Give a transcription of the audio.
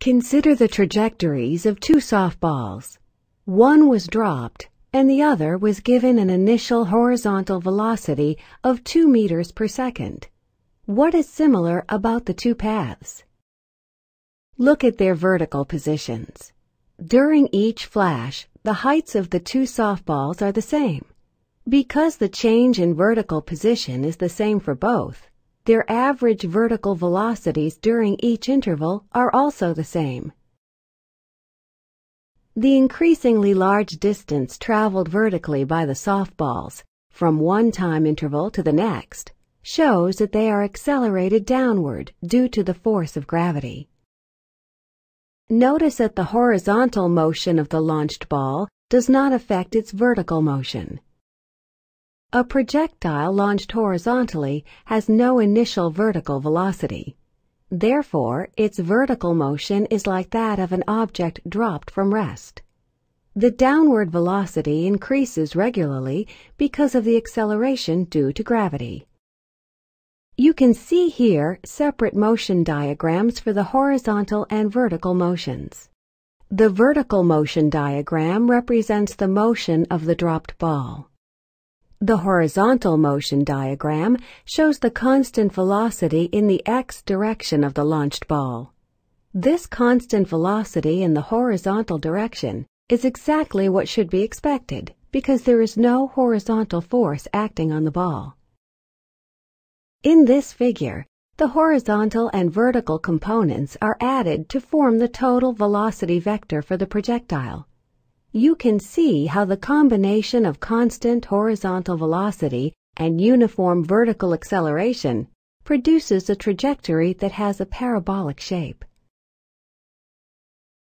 Consider the trajectories of two softballs. One was dropped and the other was given an initial horizontal velocity of 2 meters per second. What is similar about the two paths? Look at their vertical positions. During each flash, the heights of the two softballs are the same. Because the change in vertical position is the same for both, their average vertical velocities during each interval are also the same. The increasingly large distance traveled vertically by the softballs from one time interval to the next shows that they are accelerated downward due to the force of gravity. Notice that the horizontal motion of the launched ball does not affect its vertical motion. A projectile launched horizontally has no initial vertical velocity. Therefore, its vertical motion is like that of an object dropped from rest. The downward velocity increases regularly because of the acceleration due to gravity. You can see here separate motion diagrams for the horizontal and vertical motions. The vertical motion diagram represents the motion of the dropped ball. The horizontal motion diagram shows the constant velocity in the x direction of the launched ball. This constant velocity in the horizontal direction is exactly what should be expected because there is no horizontal force acting on the ball. In this figure, the horizontal and vertical components are added to form the total velocity vector for the projectile. You can see how the combination of constant horizontal velocity and uniform vertical acceleration produces a trajectory that has a parabolic shape.